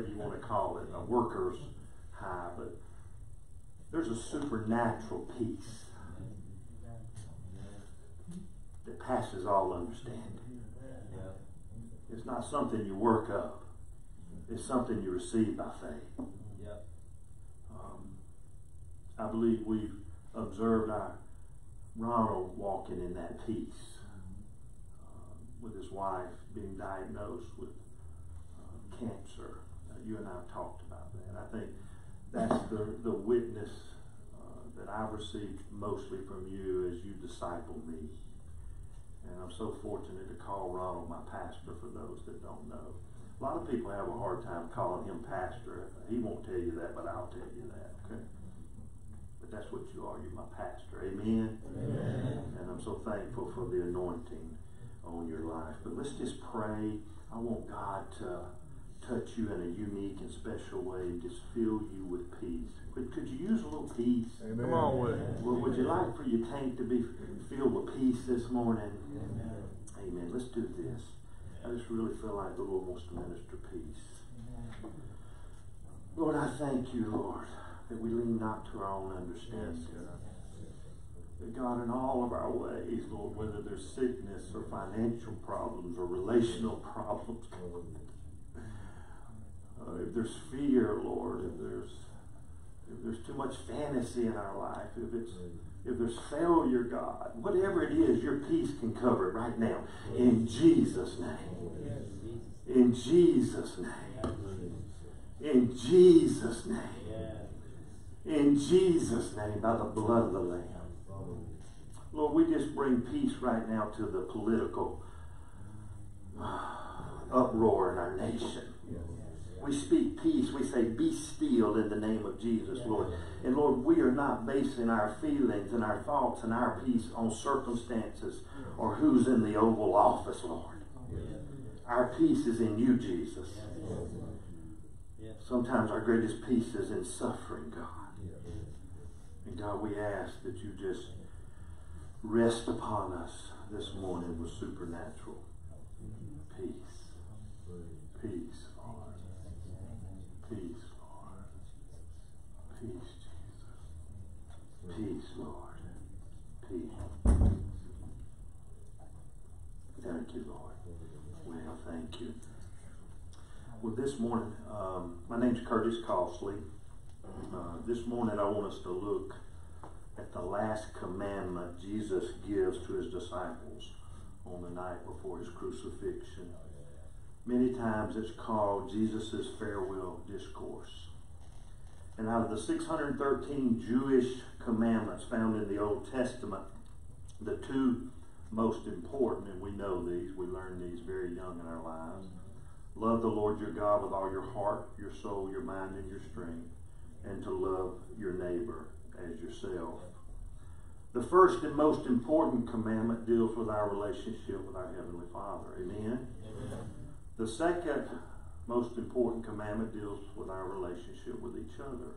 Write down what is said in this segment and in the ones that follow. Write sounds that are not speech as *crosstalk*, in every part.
whatever you want to call it, a worker's high, but there's a supernatural peace that passes all understanding. It's not something you work up. It's something you receive by faith. Um, I believe we've observed our Ronald walking in that peace uh, with his wife being diagnosed with uh, cancer. You and I have talked about that. I think that's the, the witness uh, that I've received mostly from you as you disciple me. And I'm so fortunate to call Ronald my pastor for those that don't know. A lot of people have a hard time calling him pastor. He won't tell you that, but I'll tell you that, okay? But that's what you are. You're my pastor. Amen? Amen. And I'm so thankful for the anointing on your life. But let's just pray. I want God to touch you in a unique and special way and just fill you with peace. Could, could you use a little peace? Amen. Come on with it. Well, would you like for your tank to be filled with peace this morning? Amen. Amen. Let's do this. I just really feel like the Lord wants to minister peace. Lord, I thank you, Lord, that we lean not to our own understanding. That God, in all of our ways, Lord, whether there's sickness or financial problems or relational problems, uh, if there's fear, Lord, if there's if there's too much fantasy in our life, if it's if there's failure, God, whatever it is, your peace can cover it right now. In Jesus' name. In Jesus' name. In Jesus' name. In Jesus' name, by the blood of the Lamb. Lord, we just bring peace right now to the political uh, uproar in our nation. We speak peace. We say, be still in the name of Jesus, Lord. And Lord, we are not basing our feelings and our thoughts and our peace on circumstances or who's in the Oval Office, Lord. Our peace is in you, Jesus. Sometimes our greatest peace is in suffering, God. And God, we ask that you just rest upon us this morning with supernatural peace. Peace. Peace, Lord. Peace, Jesus. Peace, Lord. Peace. Thank you, Lord. Well, thank you. Well, this morning, um, my name's Curtis Costley. Uh, this morning, I want us to look at the last commandment Jesus gives to his disciples on the night before his crucifixion. Many times it's called Jesus' farewell discourse. And out of the 613 Jewish commandments found in the Old Testament, the two most important, and we know these, we learn these very young in our lives. Love the Lord your God with all your heart, your soul, your mind, and your strength, and to love your neighbor as yourself. The first and most important commandment deals with our relationship with our Heavenly Father. Amen? Amen. The second most important commandment deals with our relationship with each other.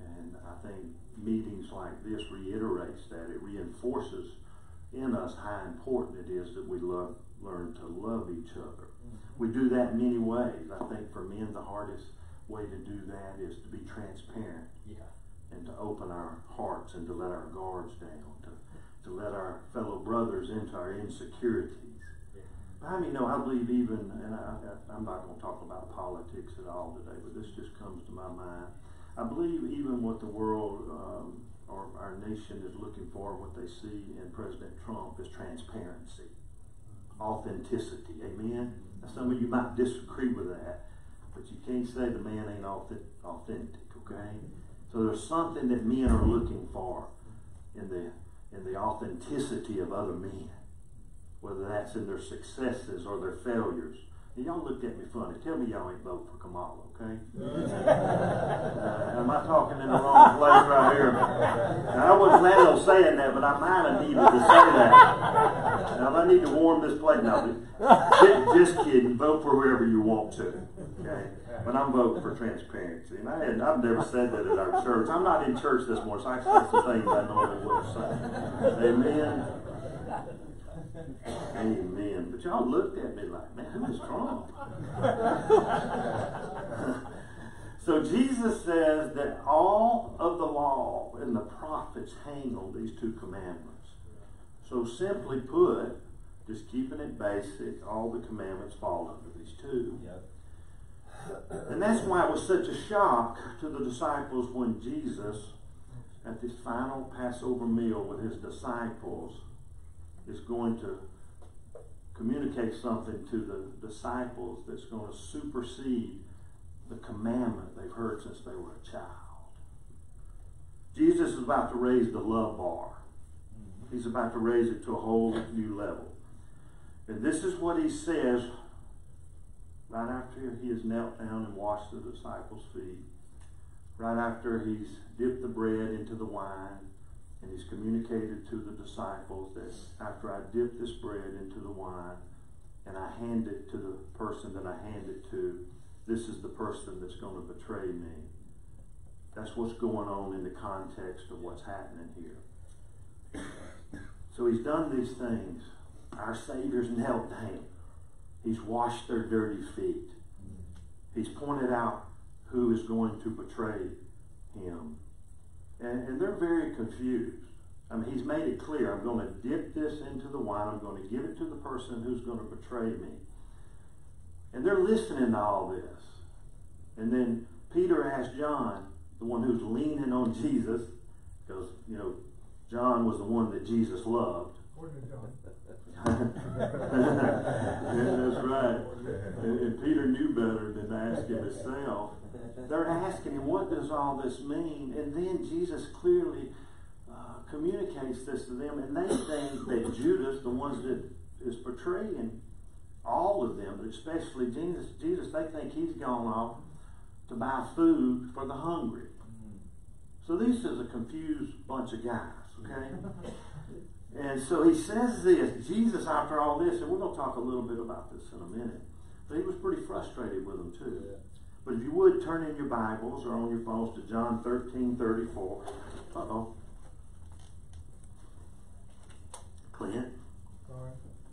And I think meetings like this reiterates that. It reinforces in us how important it is that we love, learn to love each other. Mm-hmm. We do that in many ways. I think for men, the hardest way to do that is to be transparent. Yeah. And to open our hearts and to let our guards down, to, to let our fellow brothers into our insecurities I mean, no, I believe even, and I, am not going to talk about politics at all today, but this just comes to my mind. I believe even what the world um, or our nation is looking for, what they see in President Trump, is transparency, authenticity. Amen. Now, some of you might disagree with that, but you can't say the man ain't authentic. Okay. So there's something that men are looking for in the in the authenticity of other men whether that's in their successes or their failures. And y'all looked at me funny. Tell me y'all ain't vote for Kamala, okay? uh, am I talking in the wrong place right here? Now, I wasn't planning on saying that, but I might have needed to say that. Now, I need to warm this plate. Now, just, just kidding. Vote for whoever you want to, okay? But I'm voting for transparency. And I had, I've never said that at our church. I'm not in church this morning, so I say some things I normally wouldn't say. Amen. *laughs* Amen. But y'all looked at me like, man, who is Trump? *laughs* So Jesus says that all of the law and the prophets hang on these two commandments. So simply put, just keeping it basic, all the commandments fall under these two. Yep. And that's why it was such a shock to the disciples when Jesus, at this final Passover meal with his disciples, is going to communicate something to the disciples that's going to supersede the commandment they've heard since they were a child. Jesus is about to raise the love bar. He's about to raise it to a whole new level. And this is what he says right after he has knelt down and washed the disciples' feet, right after he's dipped the bread into the wine, and he's communicated to the disciples that after I dip this bread into the wine and I hand it to the person that I hand it to, this is the person that's going to betray me. That's what's going on in the context of what's happening here. So he's done these things. Our Savior's *laughs* knelt down. He's washed their dirty feet. He's pointed out who is going to betray him. And, and they're very confused. I mean, he's made it clear I'm going to dip this into the wine, I'm going to give it to the person who's going to betray me. And they're listening to all this. And then Peter asked John, the one who's leaning on Jesus, because, you know, John was the one that Jesus loved. yeah, *laughs* that's right. And, and, Peter knew better than to ask him himself. They're asking him, what does all this mean? And then Jesus clearly uh, communicates this to them, and they think that Judas, the ones that is portraying all of them, but especially Jesus, Jesus, they think he's gone off to buy food for the hungry. So this is a confused bunch of guys, okay? *laughs* And so he says this, Jesus, after all this, and we're going to talk a little bit about this in a minute, but he was pretty frustrated with them too. But if you would turn in your Bibles or on your phones to John 13 34. Uh oh. Clint.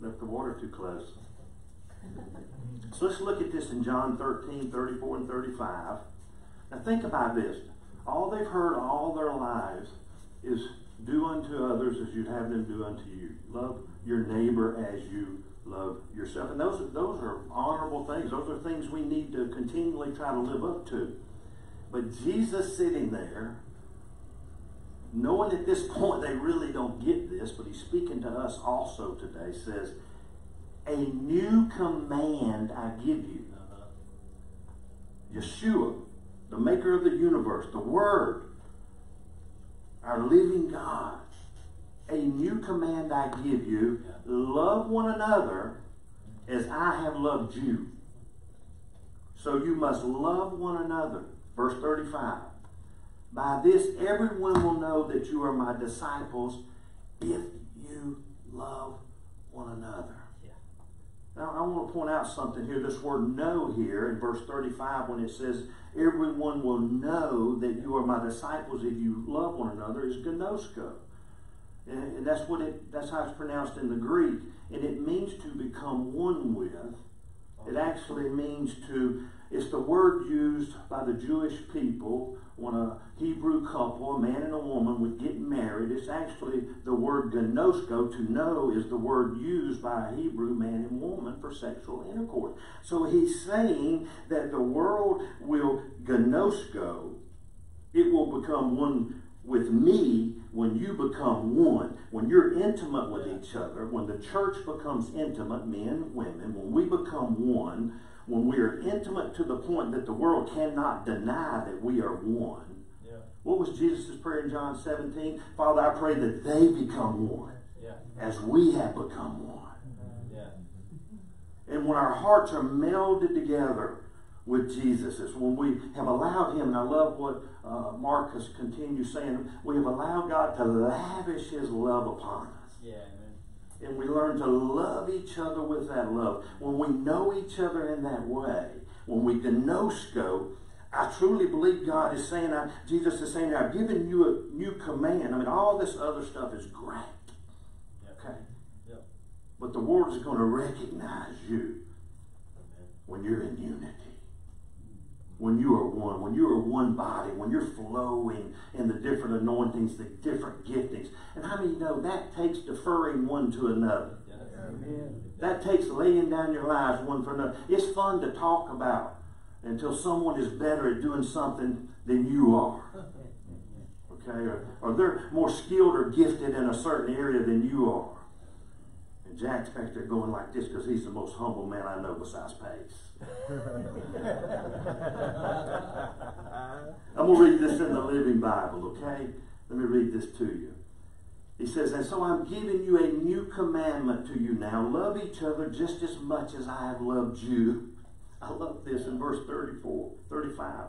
Left the water too close. So let's look at this in John 13 34 and 35. Now think about this. All they've heard all their lives is do unto others as you'd have them do unto you. Love your neighbor as you love yourself. And those, those are honorable things. Those are things we need to continually try to live up to. But Jesus sitting there, knowing at this point they really don't get this, but he's speaking to us also today, says, A new command I give you. Yeshua, the maker of the universe, the Word, our living God. Command I give you love one another as I have loved you. So you must love one another. Verse 35. By this, everyone will know that you are my disciples if you love one another. Now, I want to point out something here. This word know here in verse 35, when it says, everyone will know that you are my disciples if you love one another, is gnosko. And that's what it that's how it's pronounced in the Greek. And it means to become one with. It actually means to it's the word used by the Jewish people when a Hebrew couple, a man and a woman, would get married. It's actually the word gnosko, to know, is the word used by a Hebrew man and woman for sexual intercourse. So he's saying that the world will gnosko, it will become one with me when you become one, when you're intimate with each other, when the church becomes intimate, men, women, when we become one, when we are intimate to the point that the world cannot deny that we are one. Yeah. What was Jesus' prayer in John 17? Father, I pray that they become one yeah. as we have become one. Yeah. And when our hearts are melded together with Jesus, it's when we have allowed Him, and I love what uh, Marcus continues saying, we have allowed God to lavish His love upon us. Yeah and we learn to love each other with that love. When we know each other in that way, when we gnosko, I truly believe God is saying, I, Jesus is saying, I've given you a new command. I mean, all this other stuff is great. Okay? Yep. But the world is going to recognize you when you're in unity. When you are one, when you are one body, when you're flowing in the different anointings, the different giftings. And how many know that takes deferring one to another? Amen. That takes laying down your lives one for another. It's fun to talk about until someone is better at doing something than you are. *laughs* Okay? Or, or they're more skilled or gifted in a certain area than you are. And Jack's back there going like this because he's the most humble man I know besides Pace. *laughs* I'm going to read this in the Living Bible, okay? Let me read this to you. He says, And so I'm giving you a new commandment to you now. Love each other just as much as I have loved you. I love this in verse 34, 35.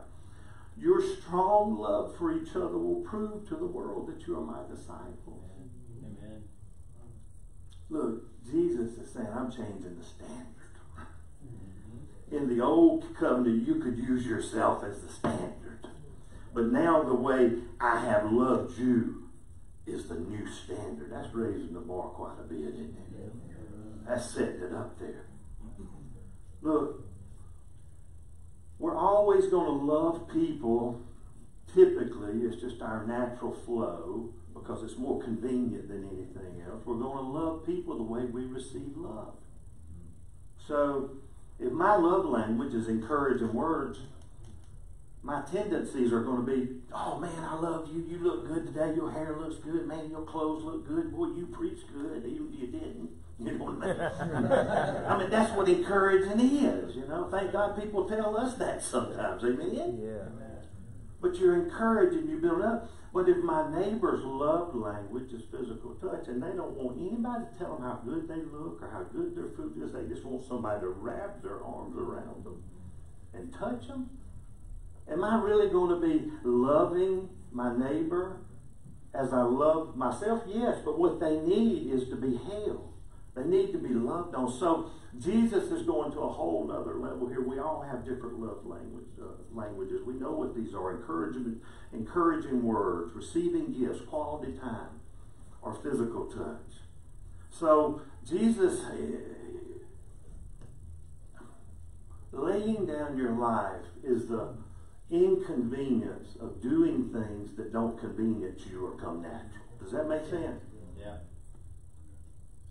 Your strong love for each other will prove to the world that you are my disciples. Amen. Look, Jesus is saying, I'm changing the standard. In the old covenant, you could use yourself as the standard. But now the way I have loved you is the new standard. That's raising the bar quite a bit, isn't it? That's setting it up there. Look, we're always going to love people. Typically, it's just our natural flow because it's more convenient than anything else. We're going to love people the way we receive love. So, if my love language is encouraging words, my tendencies are going to be, oh man, I love you. You look good today. Your hair looks good. Man, your clothes look good. Boy, you preach good. You, you didn't. *laughs* You know what I mean? I mean, that's what encouraging is, you know. Thank God people tell us that sometimes. Amen? Yeah. But you're encouraging, you build up. But if my neighbor's love language is physical touch and they don't want anybody to tell them how good they look or how good their food is, they just want somebody to wrap their arms around them and touch them, am I really going to be loving my neighbor as I love myself? Yes, but what they need is to be held. They need to be loved on. So Jesus is going to a whole other level here. We all have different love language, uh, languages. We know what these are: encouraging, encouraging words, receiving gifts, quality time, or physical touch. So Jesus, eh, laying down your life is the inconvenience of doing things that don't convenience you or come natural. Does that make sense?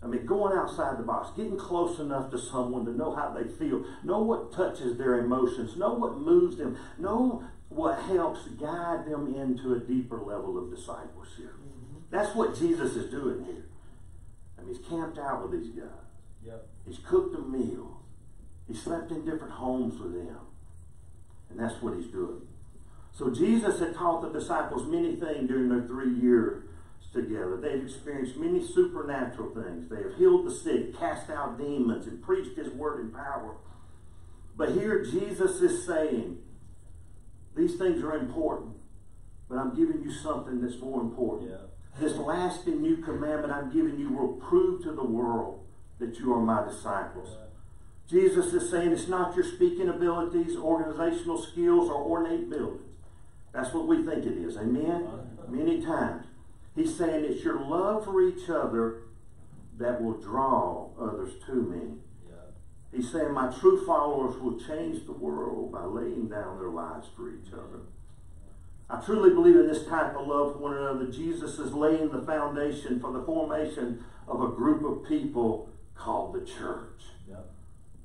I mean, going outside the box, getting close enough to someone to know how they feel, know what touches their emotions, know what moves them, know what helps guide them into a deeper level of discipleship. Mm-hmm. That's what Jesus is doing here. I mean, he's camped out with these guys. Yep. He's cooked a meal. He slept in different homes with them. And that's what he's doing. So Jesus had taught the disciples many things during their three together. They've experienced many supernatural things. They have healed the sick, cast out demons, and preached his word in power. But here Jesus is saying, these things are important, but I'm giving you something that's more important. Yeah. This last and new commandment I'm giving you will prove to the world that you are my disciples. Yeah. Jesus is saying it's not your speaking abilities, organizational skills, or ornate buildings. That's what we think it is. Amen? Many times. He's saying it's your love for each other that will draw others to me. Yeah. He's saying my true followers will change the world by laying down their lives for each other. I truly believe in this type of love for one another. Jesus is laying the foundation for the formation of a group of people called the church. Yeah.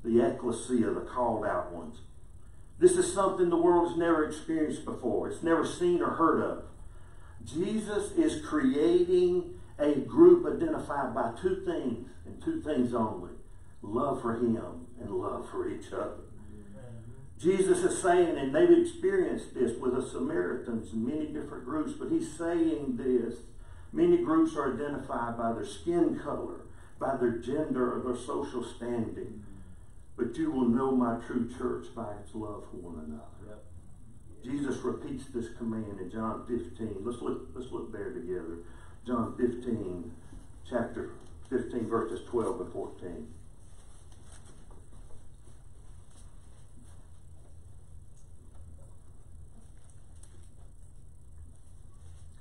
The ecclesia, the called out ones. This is something the world has never experienced before. It's never seen or heard of. Jesus is creating a group identified by two things and two things only love for Him and love for each other. Jesus is saying, and they've experienced this with the Samaritans and many different groups, but He's saying this. Many groups are identified by their skin color, by their gender, or their social standing. But you will know my true church by its love for one another. Jesus repeats this command in John 15. Let's look, let's look there together. John 15, chapter 15, verses 12 and 14.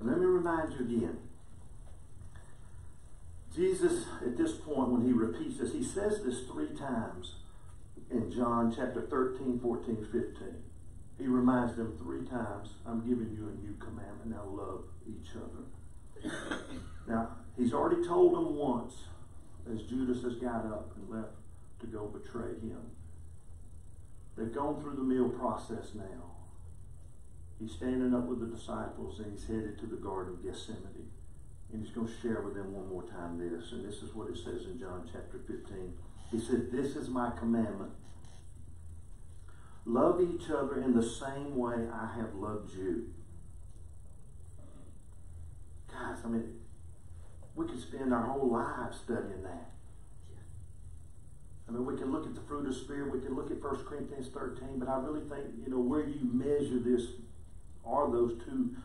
And let me remind you again. Jesus, at this point, when he repeats this, he says this three times in John chapter 13, 14, 15. He reminds them three times, I'm giving you a new commandment. Now love each other. *coughs* now, he's already told them once as Judas has got up and left to go betray him. They've gone through the meal process now. He's standing up with the disciples and he's headed to the Garden of Gethsemane. And he's going to share with them one more time this. And this is what it says in John chapter 15. He said, This is my commandment. Love each other in the same way I have loved you. Guys, I mean, we could spend our whole lives studying that. I mean, we can look at the fruit of the Spirit, we can look at 1 Corinthians 13, but I really think, you know, where you measure this are those two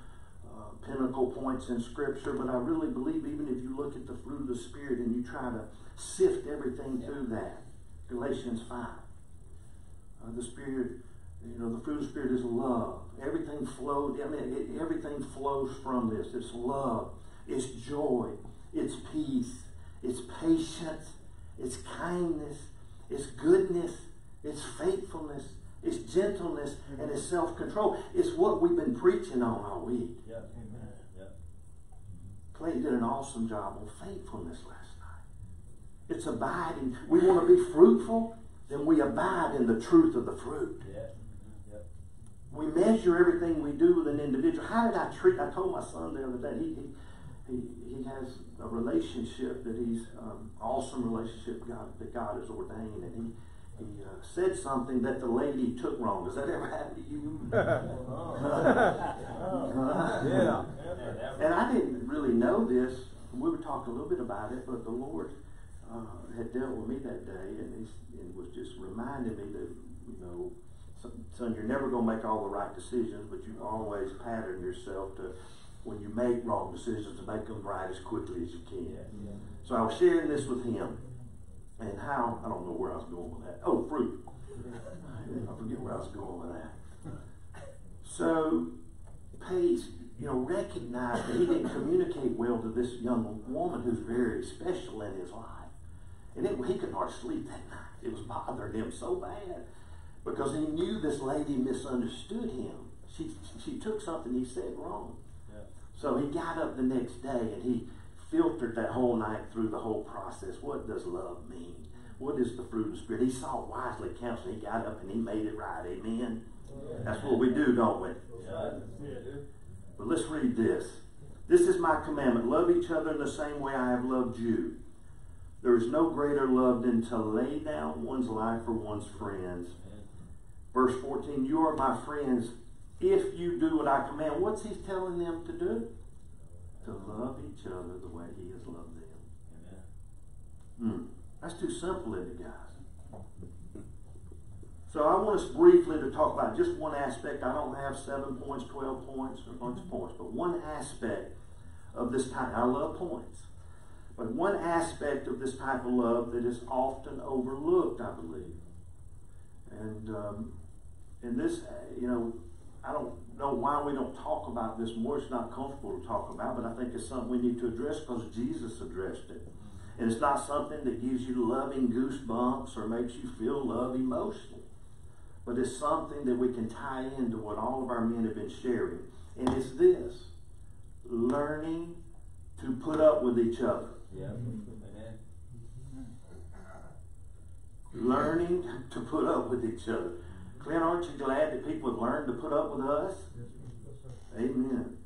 uh, pinnacle points in Scripture, but I really believe even if you look at the fruit of the Spirit and you try to sift everything yeah. through that, Galatians 5, uh, the Spirit, you know, the fruit of the Spirit is love. Everything flows, I mean, it, everything flows from this. It's love, it's joy, it's peace, it's patience, it's kindness, it's goodness, it's faithfulness, it's gentleness, and it's self control. It's what we've been preaching on all week. Yeah. Amen. Yeah. Clay did an awesome job on faithfulness last night. It's abiding. We want to be fruitful, then we abide in the truth of the fruit. Yeah. We measure everything we do with an individual. How did I treat? I told my son the other day. He he he, he has a relationship that he's um, awesome relationship God that God has ordained, and he he uh, said something that the lady took wrong. Does that ever happen to you? *laughs* *laughs* yeah. And I didn't really know this. We were talking a little bit about it, but the Lord uh, had dealt with me that day, and and was just reminding me that you know, son, you're never going to make all the right decisions, but you always pattern yourself to when you make wrong decisions to make them right as quickly as you can. Yeah. So I was sharing this with him and how, I don't know where I was going with that. Oh, fruit. *laughs* I forget where I was going with that. So, Paige, you know, recognized that he didn't communicate well to this young woman who's very special in his life. And it, he could not sleep that night. It was bothering him so bad because he knew this lady misunderstood him. She, she took something he said wrong. Yeah. So he got up the next day and he filtered that whole night through the whole process. What does love mean? What is the fruit of the Spirit? He saw wisely counsel. He got up and he made it right. Amen. That's what we do, don't we? Yeah. But let's read this. This is my commandment. Love each other in the same way I have loved you. There is no greater love than to lay down one's life for one's friends. Verse 14, you are my friends if you do what I command. What's he telling them to do? to love each other the way he has loved them. Mm. That's too simple, isn't it, guys? So I want us briefly to talk about just one aspect. I don't have seven points, twelve points, or a bunch of points, but one aspect of this type. I love points. But one aspect of this type of love that is often overlooked, I believe. And um, and this, you know, I don't know why we don't talk about this more. It's not comfortable to talk about, but I think it's something we need to address because Jesus addressed it. And it's not something that gives you loving goosebumps or makes you feel love emotionally. But it's something that we can tie into what all of our men have been sharing. And it's this learning to put up with each other. Yeah. Learning to put up with each other. Clint, aren't you glad that people have learned to put up with us? Amen.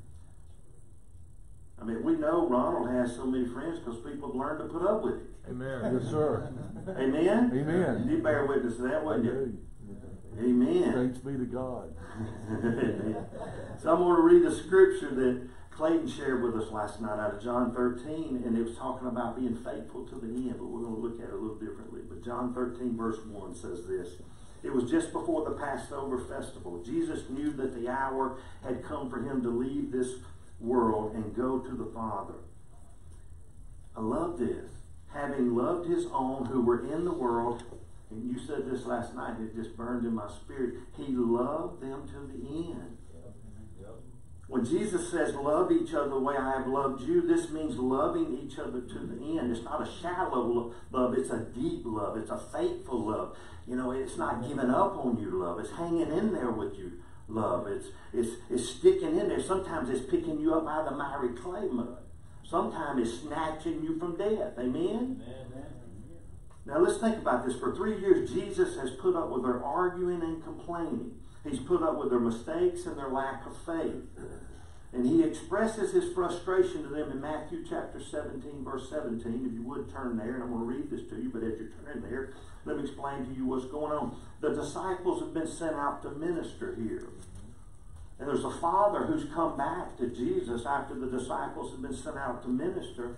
I mean, we know Ronald has so many friends because people have learned to put up with him. Amen. Yes, sir. Amen. Amen. You bear witness to that, wouldn't you? Amen. Thanks be to God. *laughs* so I'm going to read the scripture that Clayton shared with us last night out of John 13, and it was talking about being faithful to the end, but we're going to look at it a little differently. But John 13, verse 1 says this. It was just before the Passover festival. Jesus knew that the hour had come for him to leave this world and go to the Father. I love this. Having loved his own who were in the world, and you said this last night, it just burned in my spirit. He loved them to the end. When Jesus says, love each other the way I have loved you, this means loving each other to the end. It's not a shallow love, it's a deep love, it's a faithful love. You know, it's not giving up on you love, it's hanging in there with you love. It's, it's, it's sticking in there. Sometimes it's picking you up out of the miry clay mud. Sometimes it's snatching you from death. Amen? Now let's think about this. For three years, Jesus has put up with their arguing and complaining. He's put up with their mistakes and their lack of faith. And he expresses his frustration to them in Matthew chapter 17, verse 17. If you would turn there, and I'm going to read this to you, but as you turn there, let me explain to you what's going on. The disciples have been sent out to minister here. And there's a father who's come back to Jesus after the disciples have been sent out to minister.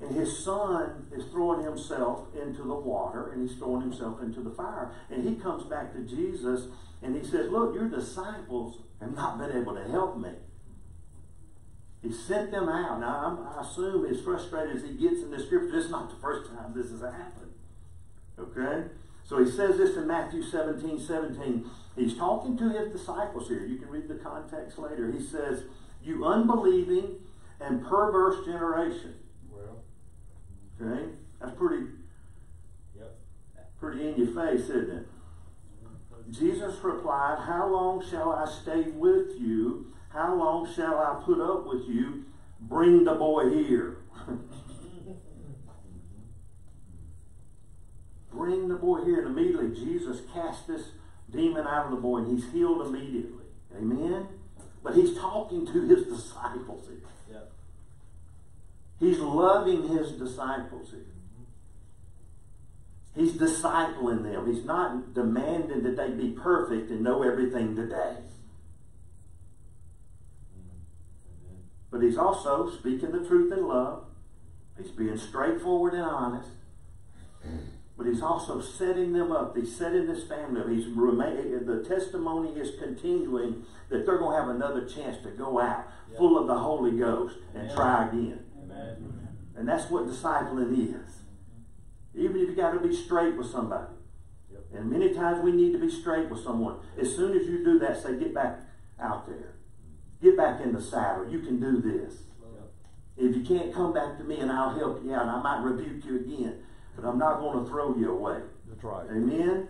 And his son is throwing himself into the water and he's throwing himself into the fire. And he comes back to Jesus and he says, Look, your disciples have not been able to help me. He sent them out. Now, i assume as frustrated as he gets in the scripture, this is not the first time this has happened. Okay? So he says this in Matthew 17 17. He's talking to his disciples here. You can read the context later. He says, You unbelieving and perverse generation. Well, Okay? That's pretty yep. pretty in your face, isn't it? Jesus replied, How long shall I stay with you? How long shall I put up with you? Bring the boy here. *laughs* Bring the boy here. And immediately Jesus cast this demon out of the boy and he's healed immediately. Amen? But he's talking to his *laughs* disciples here. He's loving his disciples here. He's discipling them. He's not demanding that they be perfect and know everything today. But he's also speaking the truth in love. He's being straightforward and honest. But he's also setting them up. He's setting this family up. He's remain, the testimony is continuing that they're going to have another chance to go out Yep. full of the Holy Ghost and try again. Amen. And that's what discipling is. Even if you got to be straight with somebody. Yep. And many times we need to be straight with someone. As soon as you do that, say, get back out there. Get back in the saddle. You can do this. Yep. If you can't come back to me and I'll help you out, I might rebuke you again, but I'm not going to throw you away. That's right. Amen?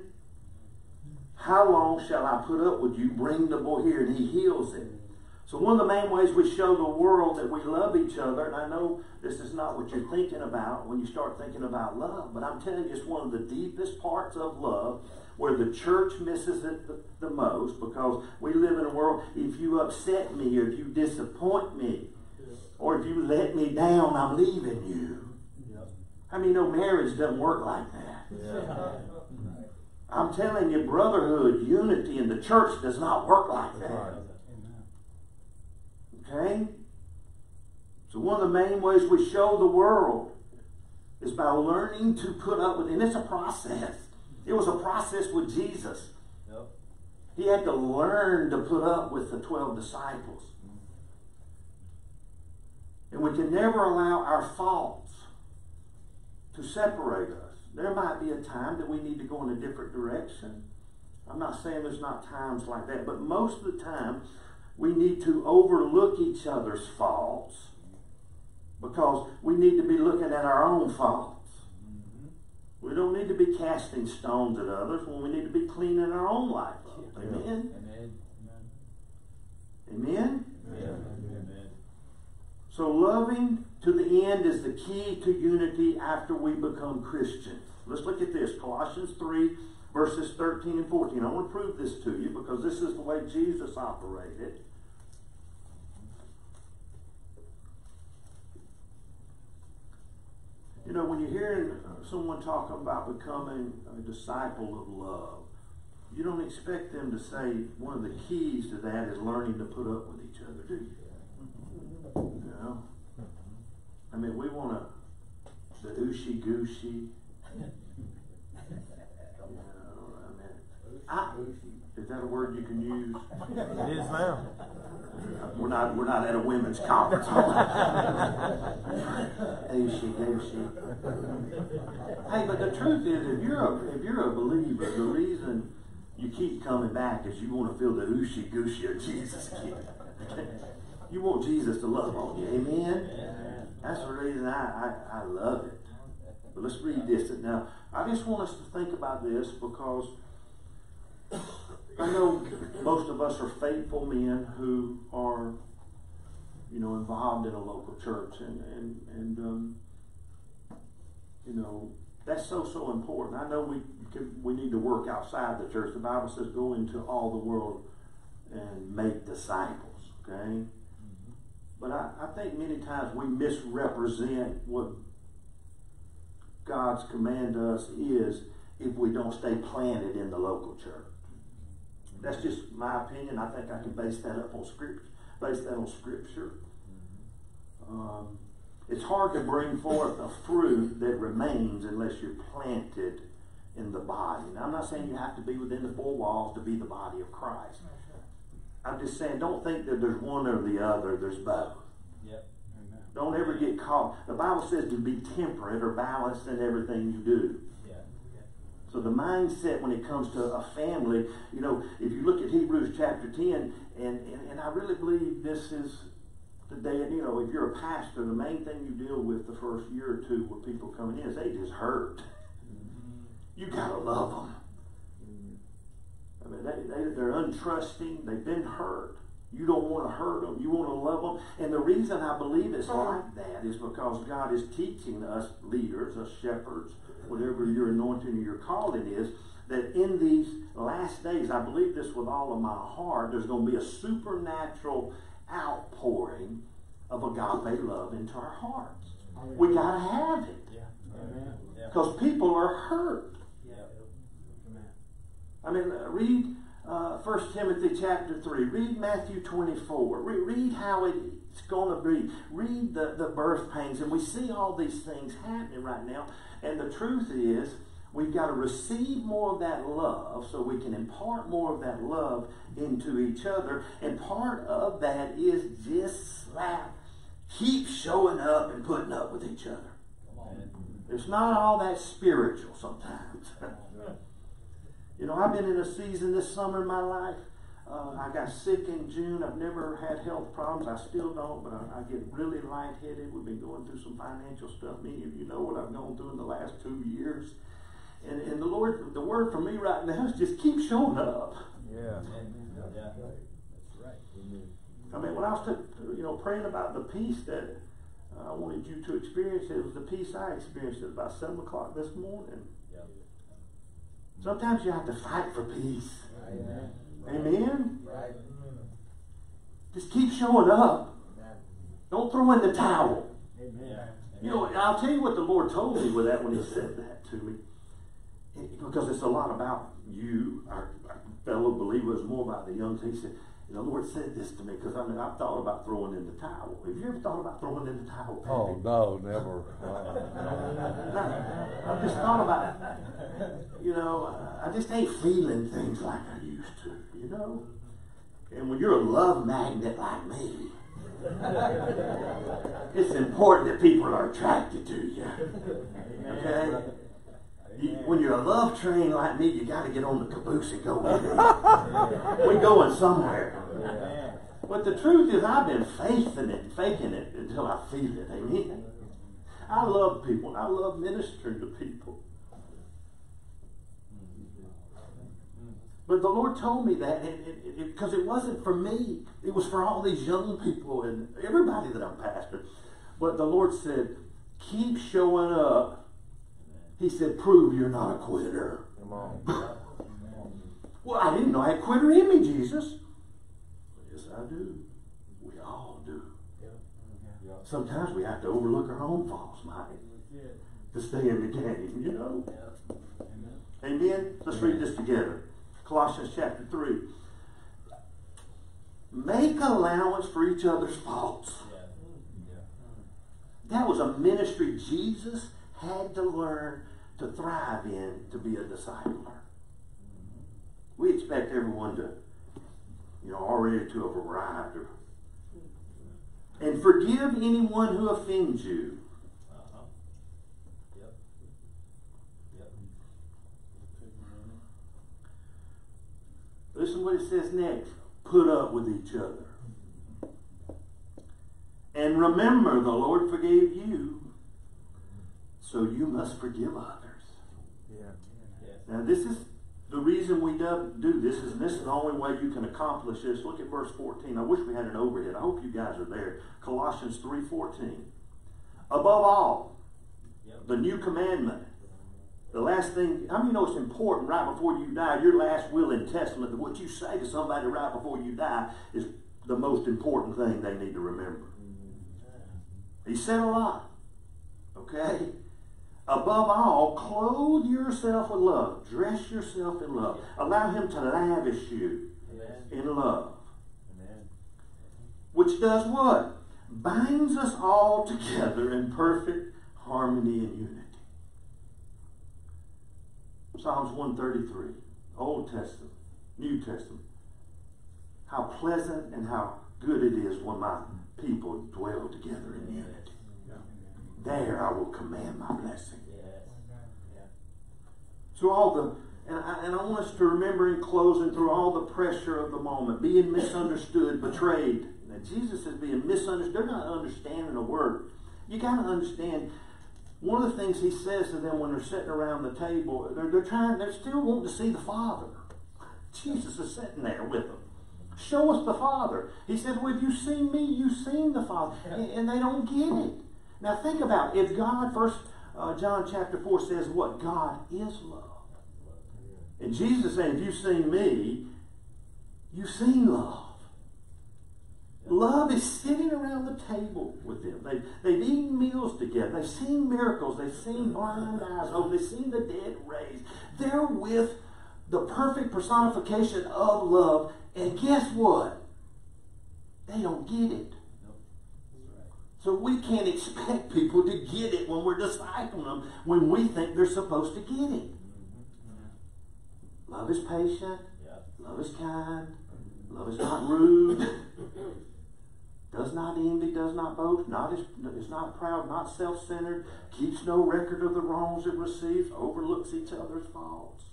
How long shall I put up with you? Bring the boy here, and he heals him. So, one of the main ways we show the world that we love each other, and I know this is not what you're thinking about when you start thinking about love, but I'm telling you, it's one of the deepest parts of love where the church misses it the, the most because we live in a world, if you upset me or if you disappoint me or if you let me down, I'm leaving you. I mean, no marriage doesn't work like that. Yeah. I'm telling you, brotherhood, unity in the church does not work like that. Okay? So one of the main ways we show the world is by learning to put up with, and it's a process. It was a process with Jesus. Yep. He had to learn to put up with the 12 disciples. And we can never allow our faults to separate us. There might be a time that we need to go in a different direction. I'm not saying there's not times like that, but most of the time we need to overlook each other's faults because we need to be looking at our own faults. We don't need to be casting stones at others when we need to be cleaning our own life up. Amen? Amen. Amen? Amen. So loving to the end is the key to unity after we become Christians. Let's look at this. Colossians 3, verses 13 and 14. I want to prove this to you because this is the way Jesus operated. You know, when you're hearing someone talking about becoming a disciple of love, you don't expect them to say one of the keys to that is learning to put up with each other, do you? You know? I mean, we want to, the ooshy gooshy. You know, I mean, I, is that a word you can use? It is now. We're not, we're not at a women's conference. *laughs* Ooshy gooshy. Hey, but the truth is, if you're a, if you're a believer, the reason you keep coming back is you want to feel the ooshy gooshy of Jesus. You want Jesus to love on you. Amen? That's the reason I, I, I love it. But let's read this. Now, I just want us to think about this because I know most of us are faithful men who are, you know, involved in a local church, and and and um, you know that's so so important. I know we can, we need to work outside the church. The Bible says, "Go into all the world and make disciples." Okay, but I, I think many times we misrepresent what God's command to us is if we don't stay planted in the local church. That's just my opinion. I think I can base that up on scripture. Base that on scripture. Um, it's hard to bring forth a fruit that remains unless you're planted in the body. Now, I'm not saying you have to be within the four walls to be the body of Christ. I'm just saying, don't think that there's one or the other. There's both. Yep. Don't ever get caught. The Bible says to be temperate or balanced in everything you do. So the mindset when it comes to a family, you know, if you look at Hebrews chapter 10, and, and, and I really believe this is the day, you know, if you're a pastor, the main thing you deal with the first year or two with people coming in is they just hurt. Mm-hmm. You gotta love them. I mean, they, they, they're untrusting, they've been hurt. You don't want to hurt them, you want to love them. And the reason I believe it's like that is because God is teaching us leaders, us shepherds, whatever your anointing or your calling is, that in these last days, I believe this with all of my heart, there's going to be a supernatural outpouring of agape love into our hearts. We got to have it Yeah. Yeah. because people are hurt. Yeah. I mean, uh, read uh, 1 Timothy chapter 3. Read Matthew 24. Re- read how it's going to be. Read the, the birth pains. And we see all these things happening right now. And the truth is, we've got to receive more of that love so we can impart more of that love into each other. And part of that is just slap. Keep showing up and putting up with each other. It's not all that spiritual sometimes. *laughs* You know, I've been in a season this summer in my life. Uh, I got sick in June. I've never had health problems. I still don't, but I, I get really lightheaded. We've been going through some financial stuff. Many of you know what I've gone through in the last two years. And, and the Lord, the word for me right now is just keep showing up. Yeah. Yeah. That's right. I mean, when I was, you know, praying about the peace that uh, I wanted you to experience, it was the peace I experienced at about seven o'clock this morning. Yeah. Sometimes you have to fight for peace. Amen. Amen. Right. Just keep showing up. Don't throw in the towel. Amen. You know, I'll tell you what the Lord told me with that when He said that to me. Because it's a lot about you, our, our fellow believers, more about the young. He said, the Lord said this to me because I mean, I've thought about throwing in the towel. Have you ever thought about throwing in the towel? Pappy? Oh, no, never. *laughs* Uh, I've just thought about it. You know, I just ain't feeling things like I used to, you know? And when you're a love magnet like me, it's important that people are attracted to you. Okay? You, when you're a love train like me, you got to get on the caboose and go with it. We're going somewhere. But the truth is, I've been faithing it, faking it until I feel it. Amen. I love people. I love ministering to people. But the Lord told me that because it, wasn't for me. It was for all these young people and everybody that I'm pastoring. But the Lord said, keep showing up. He said, prove you're not a quitter. Come on. *laughs* Well, I didn't know I had quitter in me, Jesus. Yes, I do. We all do. Yeah. Sometimes we have to overlook our own faults, Mike, to stay in the game, you know? Amen. Amen? Let's read this together. Colossians chapter 3. Make allowance for each other's faults. That was a ministry Jesus had to learn to thrive in to be a discipler. We expect everyone to, you know, already to have arrived. And forgive anyone who offends you. Uh-huh. Yep. Yep. Listen what it says next. Put up with each other. And remember, the Lord forgave you, so you must forgive others. Yeah. Yes. Now, this is The reason we do, do this is, and this is the only way you can accomplish this. Look at verse 14. I wish we had an overhead. I hope you guys are there. Colossians 3.14. Above all, Yep. the new commandment. The last thing, how many know it's important right before you die, your last will and testament, that what you say to somebody right before you die is the most important thing they need to remember. Mm-hmm. He said a lot. Okay? Above all, clothe yourself with love. Dress yourself in love. Allow him to lavish you Amen. in love. Amen. Which does what? Binds us all together in perfect harmony and unity. Psalms 133, Old Testament, New Testament. How pleasant and how good it is when my people dwell together in unity. There I will command my blessing. Through all the and I, and I want us to remember in closing through all the pressure of the moment, being misunderstood, betrayed. Now, Jesus is being misunderstood. They're not understanding a word. You got to understand. One of the things he says to them when they're sitting around the table, they're, they're trying, they're still wanting to see the Father. Jesus is sitting there with them. Show us the Father. He says, Well, if you've seen me, you've seen the Father. And, and they don't get it. Now think about it. If God, first uh, John chapter 4 says what? God is love. And Jesus saying, if you've seen me, you've seen love. Love is sitting around the table with them. They, they've eaten meals together. They've seen miracles. They've seen blind eyes open. They've seen the dead raised. They're with the perfect personification of love. And guess what? They don't get it. So we can't expect people to get it when we're discipling them when we think they're supposed to get it. Love is patient. Love is kind. Love is not rude. *laughs* Does not envy, does not boast, not is, is not proud, not self-centered, keeps no record of the wrongs it receives, overlooks each other's faults.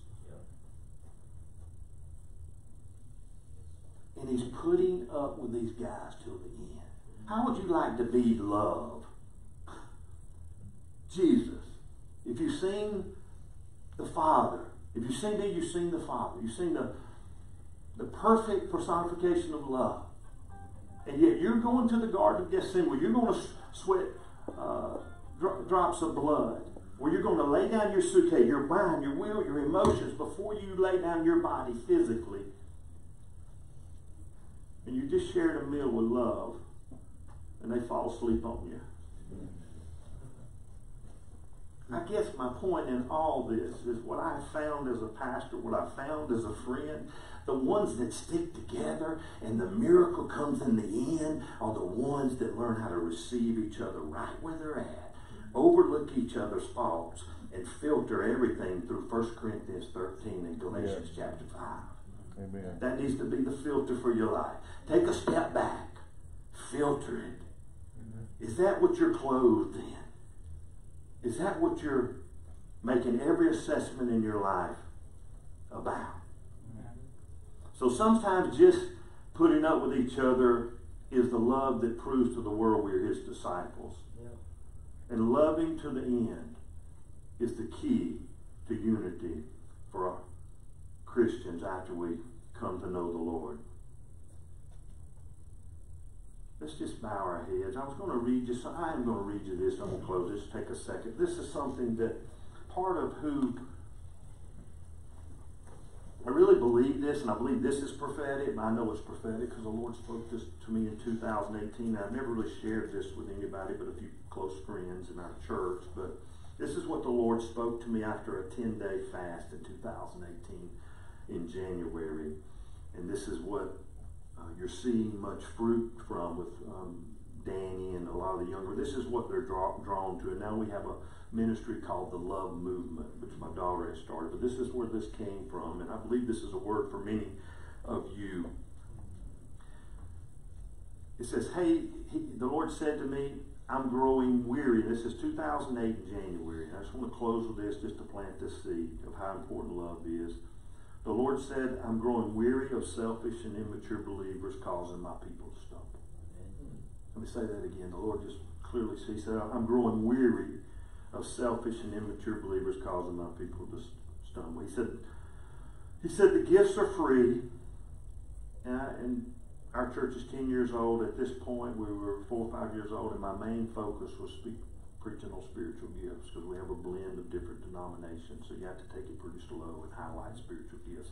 And he's putting up with these guys till the end. How would you like to be loved? Jesus. If you've seen the Father, if you've seen me, you've seen the Father. You've seen the, the perfect personification of love. And yet you're going to the Garden of Gethsemane where you're going to sweat uh, dro- drops of blood, where you're going to lay down your suitcase, your mind, your will, your emotions before you lay down your body physically. And you just shared a meal with love, and they fall asleep on you. I guess my point in all this is what I found as a pastor, what I found as a friend, the ones that stick together and the miracle comes in the end are the ones that learn how to receive each other right where they're at, overlook each other's faults, and filter everything through 1 Corinthians 13 and Galatians chapter 5. Amen. That needs to be the filter for your life. Take a step back, filter it. Is that what you're clothed in? Is that what you're making every assessment in your life about? So sometimes just putting up with each other is the love that proves to the world we're his disciples. Yep. And loving to the end is the key to unity for our Christians after we come to know the Lord. Let's just bow our heads. I was going to read you, some, I am going to read you this. I'm going to close this. Take a second. This is something that part of who I really believe this, and I believe this is prophetic, and I know it's prophetic because the Lord spoke this to me in 2018. I've never really shared this with anybody but a few close friends in our church, but this is what the Lord spoke to me after a 10 day fast in 2018 in January. And this is what uh, you're seeing much fruit from with um, Danny and a lot of the younger. This is what they're draw, drawn to. And now we have a ministry called the Love Movement, which my daughter has started. But this is where this came from. And I believe this is a word for many of you. It says, Hey, he, the Lord said to me, I'm growing weary. This is 2008 in January. And I just want to close with this just to plant this seed of how important love is. The Lord said, I'm growing weary of selfish and immature believers causing my people to stumble. Let me say that again. The Lord just clearly He said, I'm growing weary of selfish and immature believers causing my people to stumble. He said, He said the gifts are free, and, I, and our church is ten years old. At this point, we were four or five years old, and my main focus was speak, preaching on spiritual gifts because we have a blend of different denominations, so you have to take it pretty slow and highlight spiritual gifts.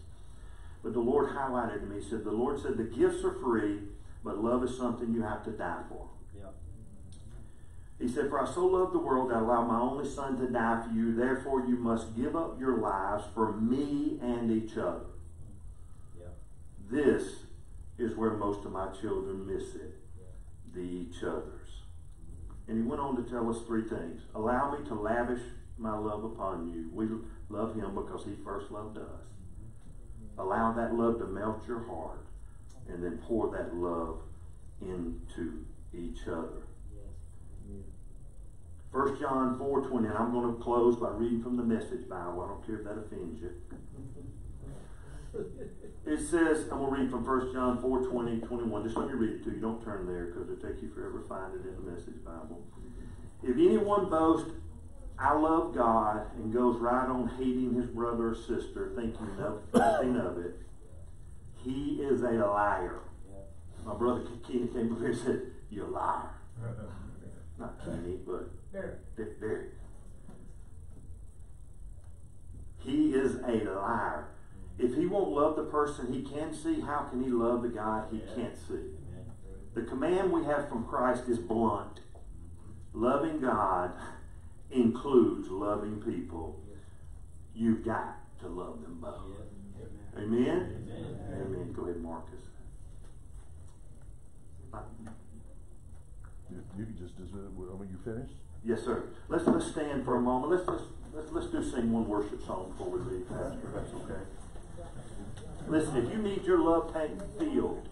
But the Lord highlighted to me. He said, "The Lord said the gifts are free, but love is something you have to die for." Yep. He said, For I so loved the world that I allowed my only son to die for you. Therefore, you must give up your lives for me and each other. Yep. This is where most of my children miss it the each others. And he went on to tell us three things Allow me to lavish my love upon you. We love him because he first loved us. Allow that love to melt your heart and then pour that love into each other. Yes. 1 John 4.20, and I'm going to close by reading from the Message Bible. I don't care if that offends you. It says, I'm going to read from 1 John 4, 20, 21. Just let me read it to you. Don't turn there because it'll take you forever to find it in the Message Bible. If anyone boasts, I love God, and goes right on hating his brother or sister, thinking nothing of it, he is a liar. My brother Kenny came over here and said, You're a liar. *laughs* Not Kenny, but There. He is a liar. If he won't love the person he can see, how can he love the God he Yeah. can't see? Amen. The command we have from Christ is blunt. Loving God includes loving people. You've got to love them both. Yep. Amen? Amen. Amen. Go ahead, Marcus. You, you can just, just, I mean, you finished? Yes, sir. Let's let's stand for a moment. Let's let's let's, let's do sing one worship song before we leave, Pastor. That's okay. Listen, if you need your love tank filled,